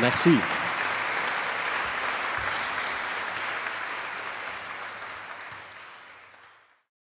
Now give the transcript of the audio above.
Merci.